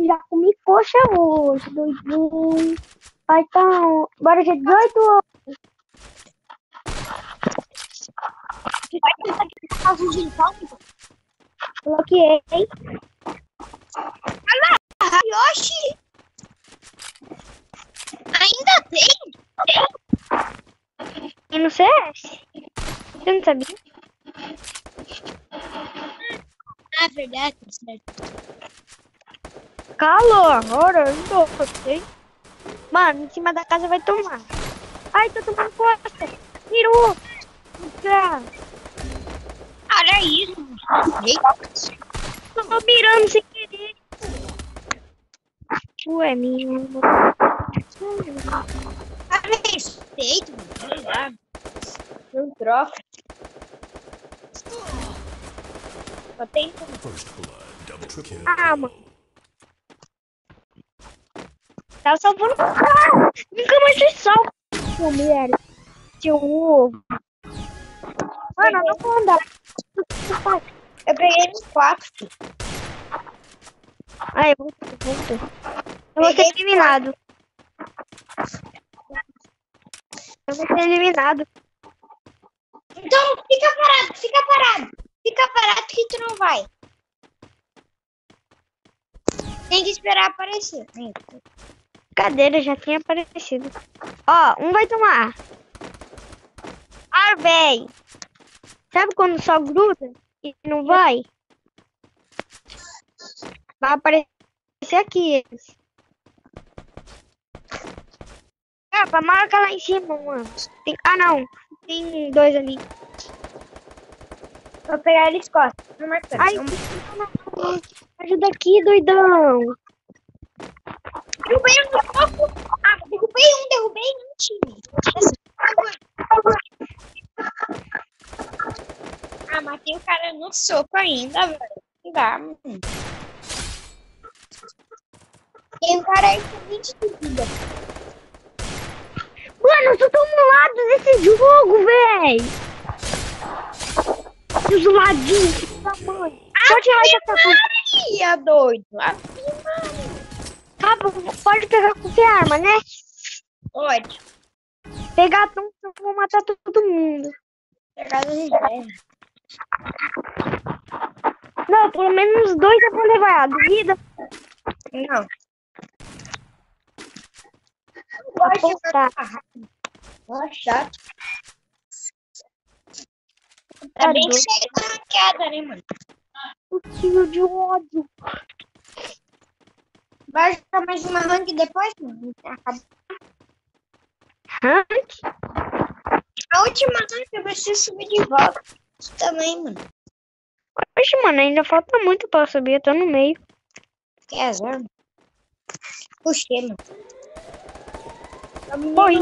Já comi coxa hoje, doidinho. Vai então, bora dia 18 hoje. Vai tentar aqui na casa de então. Bloqueei. Ah, Yoshi! Ainda tem? E no CS? Você não sabia? Ah, verdade, certo. Calor, agora eu não gostei. Mano, em cima da casa vai tomar. Ai, tô tomando costa. Virou. Olha isso. Tô mirando sem querer. Ué, minha. A respeito, mano. Não troca. Só tem. Ah, mano. Tava salvando. Ah, nunca mais se salva. Mulher. Seu ovo. Mano, eu não vou andar. Eu peguei no 4. Ai, voltou, voltou. Eu vou ser eliminado. Eu vou ser eliminado. Então fica parado, fica parado. Fica parado que tu não vai. Tem que esperar aparecer. Vem. Cadeira já tinha aparecido. Ó, um vai tomar. Ah, véi. Sabe quando só gruda e não vai? Vai aparecer aqui esse. Capa, marca lá em cima, mano. Tem- Ah, não. Tem dois ali. Vou pegar eles costas. Tô marcando. Ai, Não- não, não. ajuda aqui, doidão. Derrubei um pouco. Ah, derrubei um, derrubei um time. Ah, matei o cara no soco ainda, velho. Dá, mano. Tem um cara aí com 20 de vida. Mano, eu só tô no lado desse jogo, véi. Os ladinhos, mãe. Pode tirar essa coisa. Ia, doido. Tá, pode pegar qualquer arma, né? Pode. Pegar tanto, eu vou matar todo mundo. Pegar ideias. Não, pelo menos dois eu vou levar. Duvida? Não. Pode chato. Tá Tá bem doido. cheio da ranqueada, né, mano? O tiro de ódio. Vai jogar mais uma rank depois, mano? Acabou. Rank? A última rank eu preciso subir de volta. Também, mano. Oxe, mano, ainda falta muito pra subir. Eu tô no meio. Que azar, mano. Puxei, mano. Morri.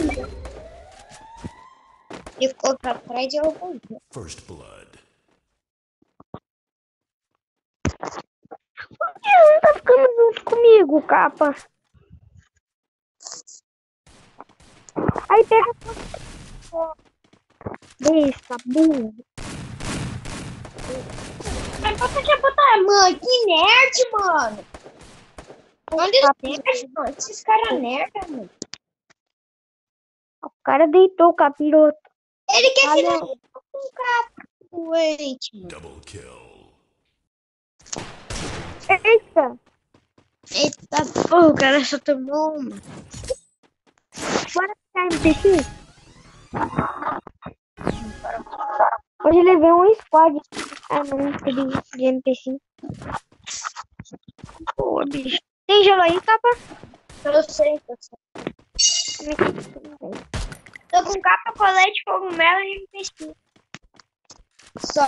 E ficou pra trás e eu vou. First blood. Não tá ficando junto comigo, capa? Aí pega. Besta, burro. Mas você quer botar. Mano, que nerd, mano. Onde os nerds, mano? Esses caras nerd, mano. O cara deitou o capiroto. Ele quer Olha. tirar um capoeite, mano. Double kill. Eita! Eita, porra, o cara só tomou uma. Bora ficar MPX? Hoje levei um squad. Ah, não, de, de NPC. Pô, bicho. Tem gelo aí, capa? Eu sei, eu sei. Tô com capa, colete, cogumelo e MPC. Só.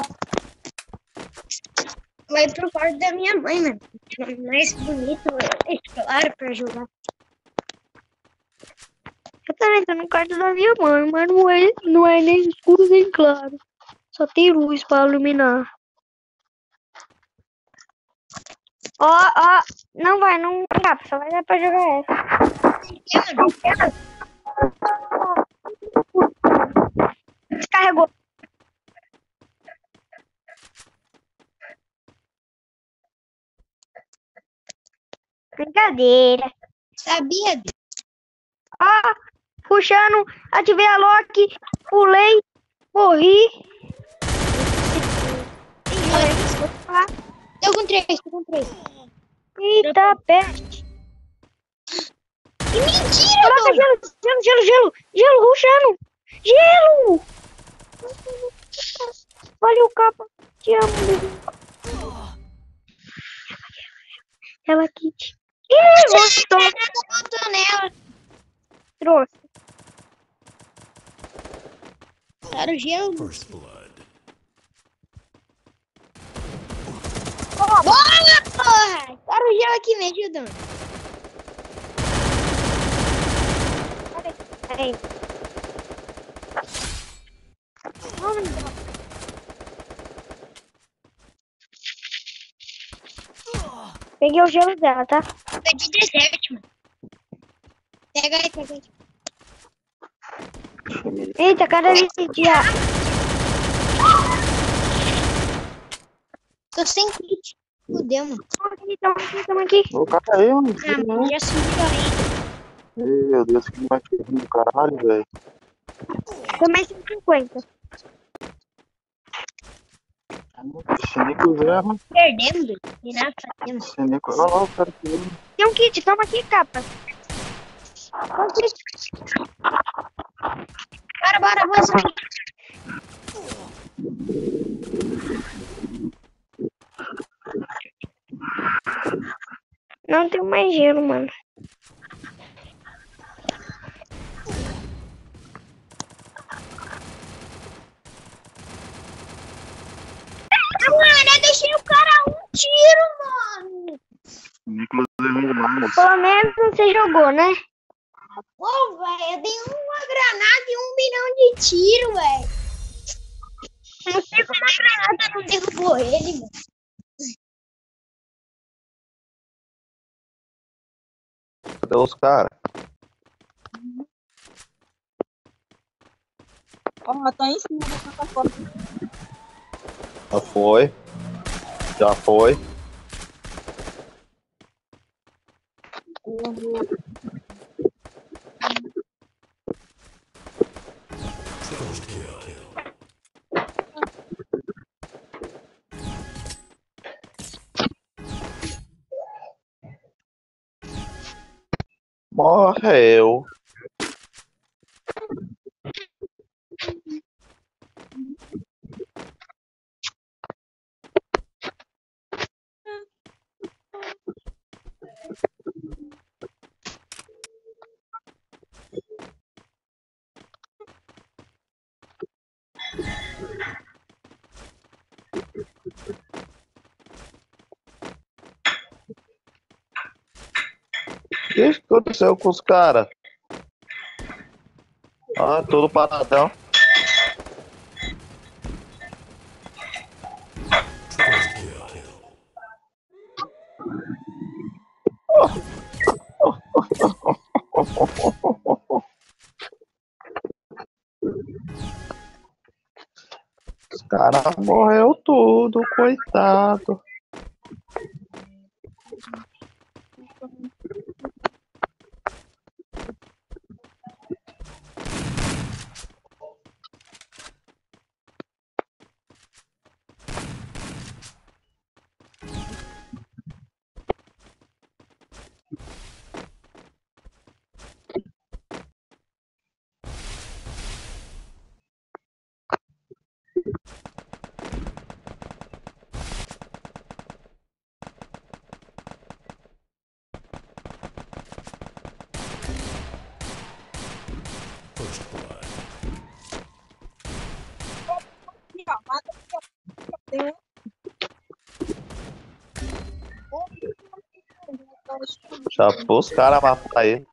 Vai pro quarto da minha mãe, mano. É Mais bonito, é claro, pra jogar. Eu também tô no quarto da minha mãe, mas não é, não é nem escuro nem claro. Só tem luz pra iluminar. Ó, ó, não vai, não dá, só vai dar pra jogar essa. Brincadeira. Sabia disso. Ah, puxando, ativei a lock, pulei, morri. Ah, Tô com três, tô com três. Eita, pé. Que mentira, Coloca gelo, gelo, gelo, gelo, gelo, ruxando. Gelo! Olha o capa. Te amo, bebê. Ela Kit. Ih, gostou. Trouxe. Era o gelo. First blood. Bora, porra! Para o gelo aqui, me ajuda. mano. Peraí. Vamos. Peguei o gelo dela, tá? Perdi 17, mano. Pega aí, pega aí. Eita, cada vez de ar. Tô sem kit. Fudeu, mano. Tamo aqui, tamo aqui, tamo aqui. Ô, cara, aí, mano. Ah, mano, já subiu aí. Meu Deus, que mais do caralho, velho. Também 150. Chineco zero. Perdendo. E nada fazendo. Chineco. Olha lá, o cara que ele. Tem um kit, toma aqui, capa. Toma aqui. Bora, bora, subir. Não tem mais gelo, mano. Ah, mano, eu deixei o cara um tiro, mano. Vamos. Pelo menos você jogou, né? Pô, velho, eu dei uma granada e um milhão de tiro, velho. Não sei como a granada não derrubou ele, mano. Cadê os caras? Ó, tá em cima da plataforma. Já foi. Já foi. Morreu. Que aconteceu com os caras? Ah, tudo paradão. Os caras morreu tudo, coitado. Já pôs os caras matar ele.